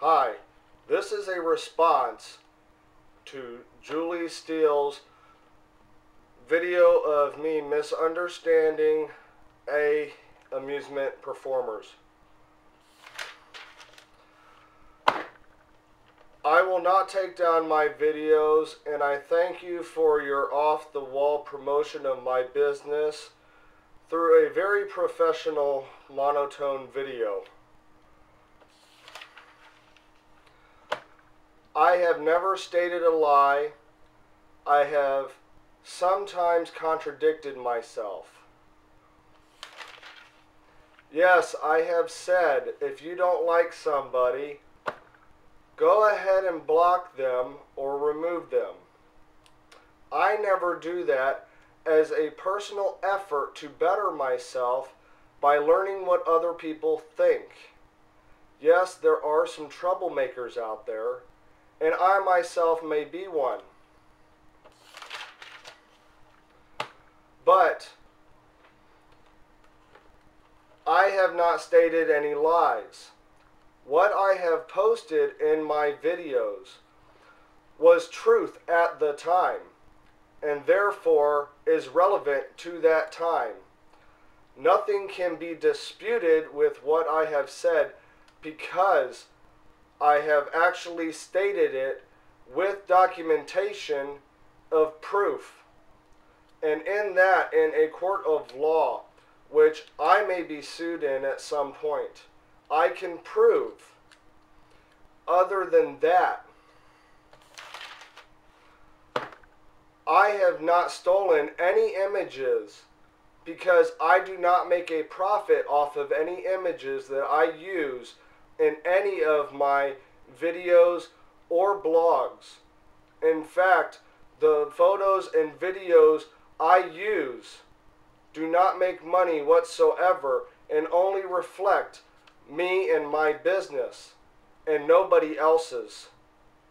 Hi, this is a response to Julie Steele's video of me misunderstanding a amusement performers. I will not take down my videos and I thank you for your off the wall promotion of my business through a very professional monotone video. I have never stated a lie. I have sometimes contradicted myself. Yes, I have said if you don't like somebody, go ahead and block them or remove them. I never do that as a personal effort to better myself by learning what other people think. Yes, there are some troublemakers out there, and I myself may be one. But I have not stated any lies. What I have posted in my videos was truth at the time and therefore is relevant to that time. Nothing can be disputed with what I have said because I have actually stated it with documentation of proof. And in that, in a court of law, which I may be sued in at some point, I can prove. Other than that, I have not stolen any images because I do not make a profit off of any images that I use in any of my videos or blogs. In fact, the photos and videos I use do not make money whatsoever and only reflect me and my business and nobody else's.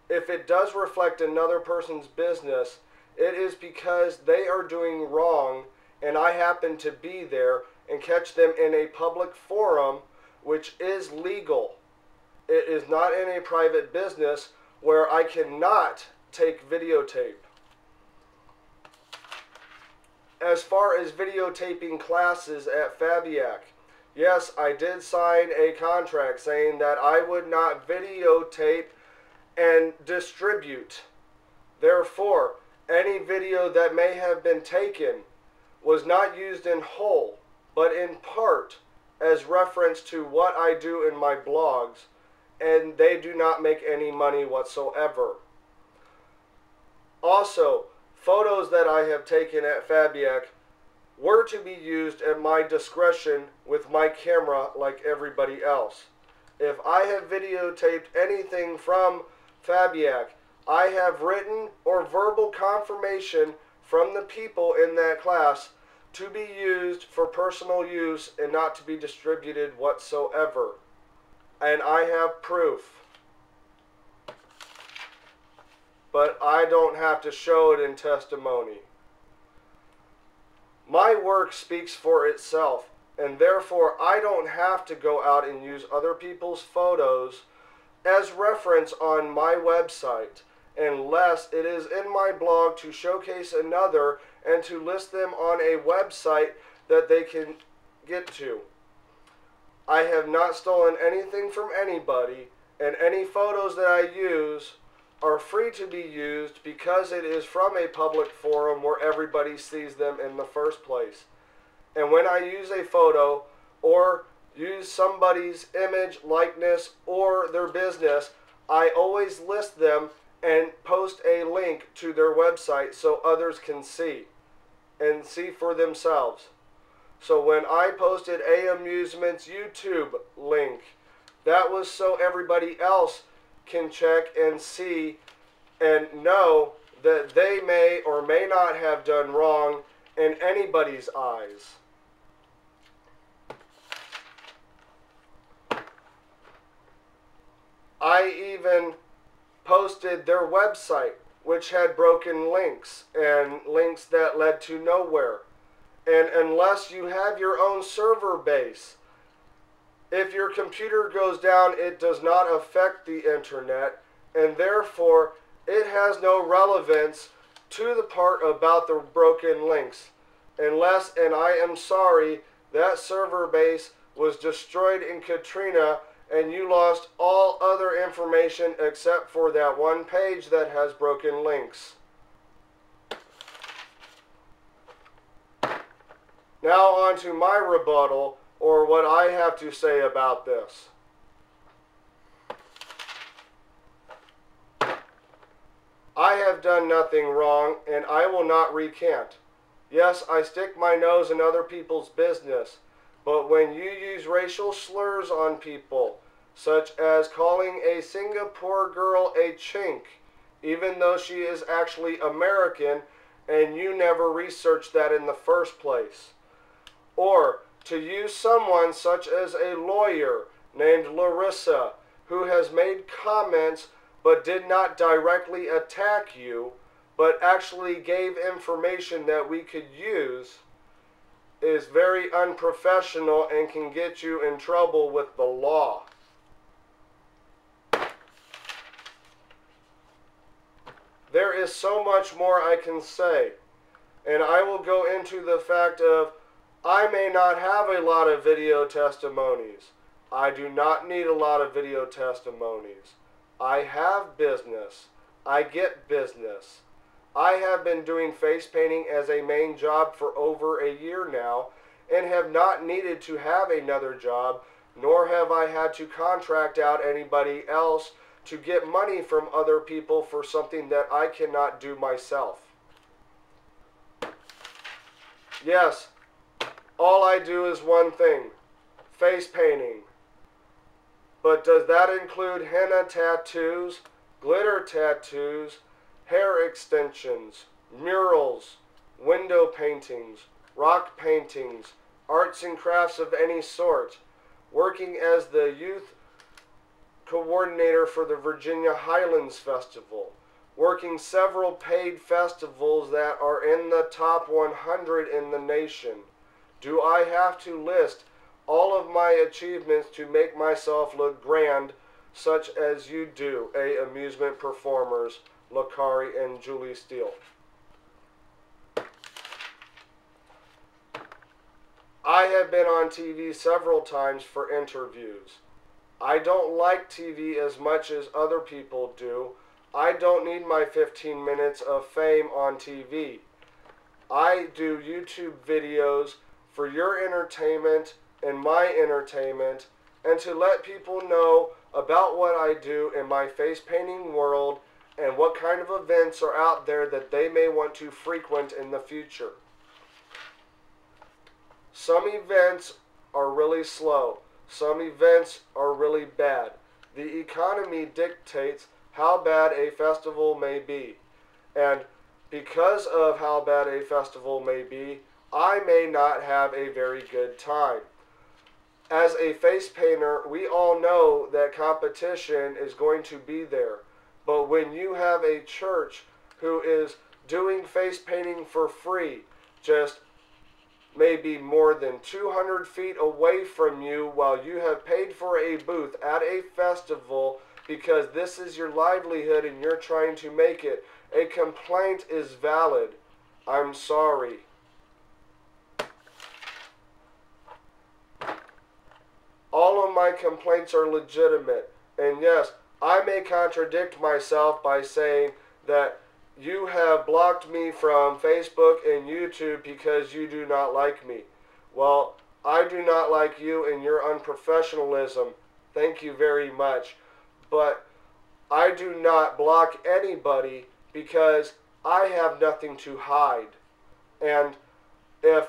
If it does reflect another person's business, it is because they are doing wrong and I happen to be there and catch them in a public forum which is legal. It is not in a private business where I cannot take videotape. As far as videotaping classes at Fabiac, yes, I did sign a contract saying that I would not videotape and distribute. Therefore, any video that may have been taken was not used in whole, but in part as reference to what I do in my blogs, and they do not make any money whatsoever. Also, photos that I have taken at Fabiac were to be used at my discretion with my camera like everybody else. If I have videotaped anything from Fabiac, I have written or verbal confirmation from the people in that class to be used for personal use and not to be distributed whatsoever. And I have proof. But I don't have to show it in testimony. My work speaks for itself, and therefore I don't have to go out and use other people's photos as reference on my website unless it is in my blog to showcase another and to list them on a website that they can get to. I have not stolen anything from anybody, and any photos that I use are free to be used because it is from a public forum where everybody sees them in the first place. And when I use a photo or use somebody's image, likeness, or their business, I always list them and post a link to their website so others can see and see for themselves. So when I posted A Amusements YouTube link, that was so everybody else can check and see and know that they may or may not have done wrong in anybody's eyes. I even posted their website, which had broken links and links that led to nowhere. And unless you have your own server base, If your computer goes down, it does not affect the internet, and therefore it has no relevance to the part about the broken links. Unless, and I am sorry, that server base was destroyed in Katrina and you lost all other information except for that one page that has broken links. Now on to my rebuttal, or what I have to say about this. I have done nothing wrong, and I will not recant. Yes, I stick my nose in other people's business, but when you use racial slurs on people, such as calling a Singapore girl a chink, even though she is actually American and you never researched that in the first place, or to use someone such as a lawyer named Larissa who has made comments but did not directly attack you, but actually gave information that we could use is very unprofessional and can get you in trouble with the law. There is so much more I can say, and I will go into the fact of I may not have a lot of video testimonies. I do not need a lot of video testimonies. I have business. I get business. I have been doing face painting as a main job for over a year now and have not needed to have another job, nor have I had to contract out anybody else to get money from other people for something that I cannot do myself. Yes, all I do is one thing face painting. But does that include henna tattoos, glitter tattoos, hair extensions, murals, window paintings, rock paintings, arts and crafts of any sort, working as the youth coordinator for the Virginia Highlands Festival, working several paid festivals that are in the top 100 in the nation. Do I have to list all of my achievements to make myself look grand, such as you do, A. Amusement Performers, Lakari, and Julie Steele? I have been on TV several times for interviews. I don't like TV as much as other people do. I don't need my 15 minutes of fame on TV. I do YouTube videos for your entertainment and my entertainment and to let people know about what I do in my face painting world and what kind of events are out there that they may want to frequent in the future. Some events are really slow. Some events are really bad. The economy dictates how bad a festival may be. And because of how bad a festival may be, I may not have a very good time. As a face painter, we all know that competition is going to be there. But when you have a church who is doing face painting for free, just maybe more than 200 feet away from you while you have paid for a booth at a festival because this is your livelihood and you're trying to make it. A complaint is valid. I'm sorry. All of my complaints are legitimate. And yes, I may contradict myself by saying that you have blocked me from Facebook and YouTube because you do not like me. Well, I do not like you and your unprofessionalism. Thank you very much. But I do not block anybody because I have nothing to hide. And if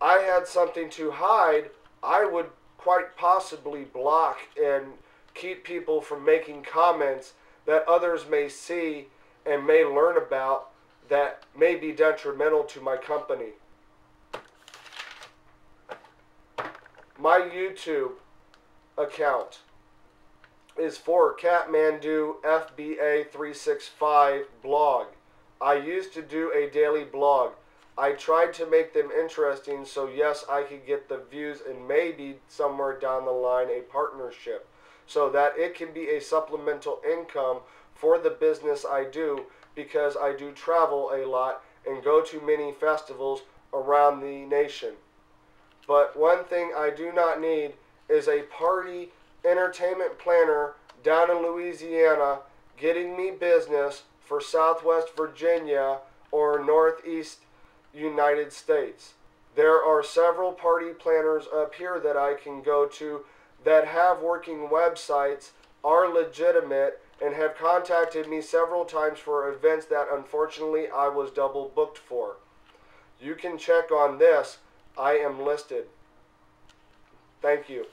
I had something to hide, I would quite possibly block and keep people from making comments that others may see and may learn about that may be detrimental to my company. My YouTube account is for Katmandew FBA 365 blog. I used to do a daily blog. I tried to make them interesting so yes, I could get the views and maybe somewhere down the line a partnership so that it can be a supplemental income for the business I do because I do travel a lot and go to many festivals around the nation. But one thing I do not need is a party entertainment planner down in Louisiana getting me business for Southwest Virginia or Northeast United States. There are several party planners up here that I can go to that have working websites, are legitimate, and have contacted me several times for events that unfortunately I was double booked for. You can check on this. I am listed. Thank you.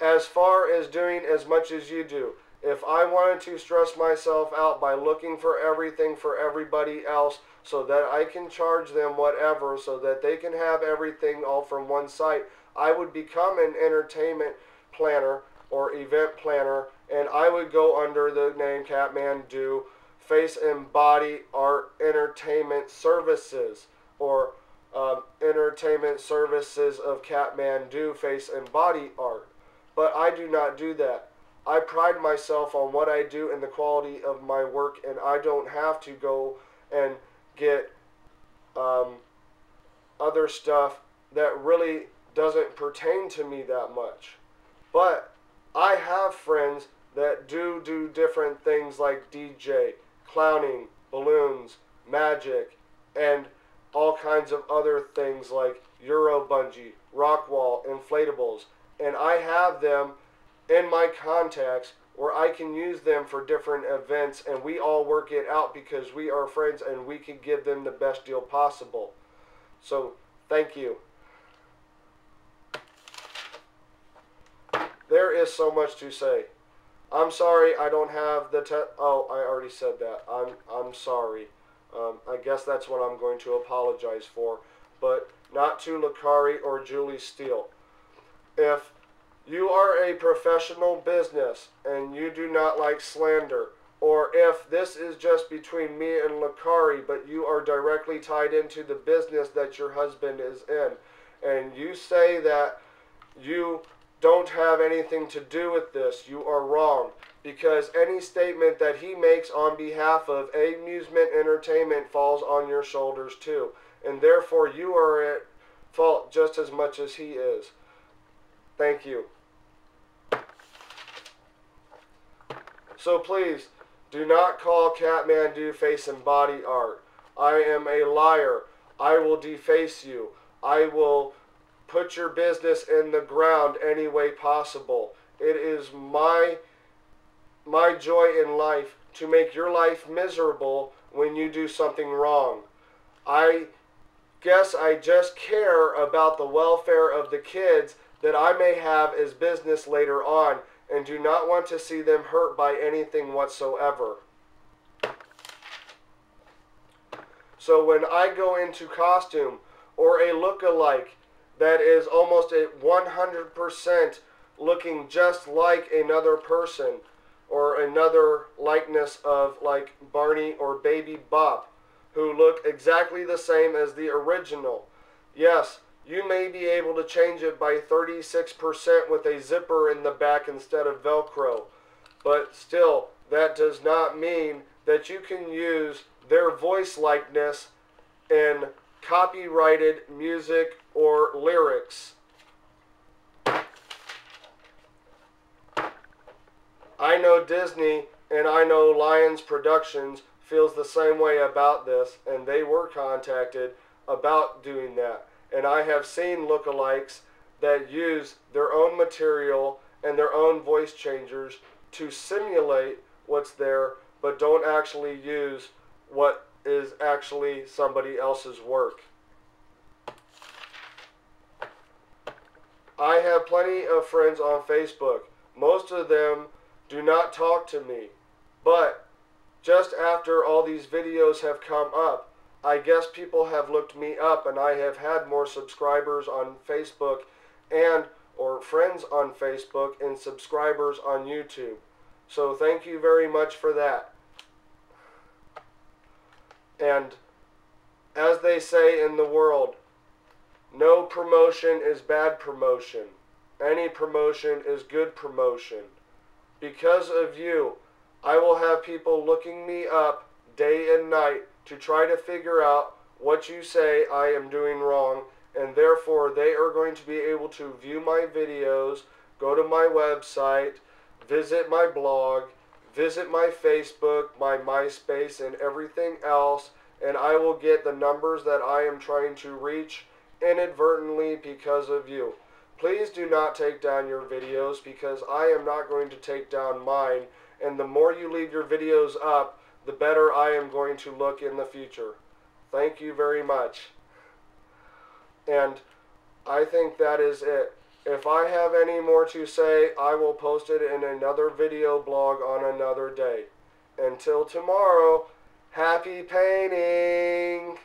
As far as doing as much as you do, if I wanted to stress myself out by looking for everything for everybody else so that I can charge them whatever so that they can have everything all from one site, I would become an entertainment planner or event planner and I would go under the name Katmandew Face and Body Art Entertainment Services or um, Entertainment Services of Katmandew Face and Body Art. But I do not do that. I pride myself on what I do and the quality of my work, and I don't have to go and get um, other stuff that really doesn't pertain to me that much. But I have friends that do do different things like DJ, clowning, balloons, magic, and all kinds of other things like Euro bungee, rock wall, inflatables. And I have them in my contacts where I can use them for different events and we all work it out because we are friends and we can give them the best deal possible. So, thank you. There is so much to say. I'm sorry I don't have the te- oh I already said that. I'm I'm sorry. Um, I guess that's what I'm going to apologize for, but not to Lakari or Julie Steele. If you are a professional business and you do not like slander, or if this is just between me and Lakari, but you are directly tied into the business that your husband is in, and you say that you don't have anything to do with this, you are wrong. Because any statement that he makes on behalf of amusement entertainment falls on your shoulders too. And therefore, you are at fault just as much as he is. Thank you. So please, do not call Katmandew face and body art. I am a liar. I will deface you. I will put your business in the ground any way possible. It is my my joy in life to make your life miserable when you do something wrong. I guess I just care about the welfare of the kids that I may have as business later on and do not want to see them hurt by anything whatsoever. So when I go into costume or a look-alike that is almost a 100% looking just like another person or another likeness of like Barney or Baby Bob who look exactly the same as the original. Yes, you may be able to change it by 36% with a zipper in the back instead of Velcro. But still, that does not mean that you can use their voice likeness in copyrighted music or lyrics. I know Disney and I know Lions Productions feels the same way about this, and they were contacted about doing that and I have seen lookalikes that use their own material and their own voice changers to simulate what's there, but don't actually use what is actually somebody else's work. I have plenty of friends on Facebook. Most of them do not talk to me. But just after all these videos have come up, I guess people have looked me up and I have had more subscribers on Facebook and or friends on Facebook and subscribers on YouTube. So thank you very much for that. And as they say in the world, no promotion is bad promotion. Any promotion is good promotion. Because of you, I will have people looking me up day and night to try to figure out what you say I am doing wrong, and therefore they are going to be able to view my videos, go to my website, visit my blog, visit my Facebook, my MySpace, and everything else, and I will get the numbers that I am trying to reach inadvertently because of you. Please do not take down your videos because I am not going to take down mine, and the more you leave your videos up, the better I am going to look in the future. Thank you very much. And I think that is it. If I have any more to say, I will post it in another video blog on another day. Until tomorrow, happy painting!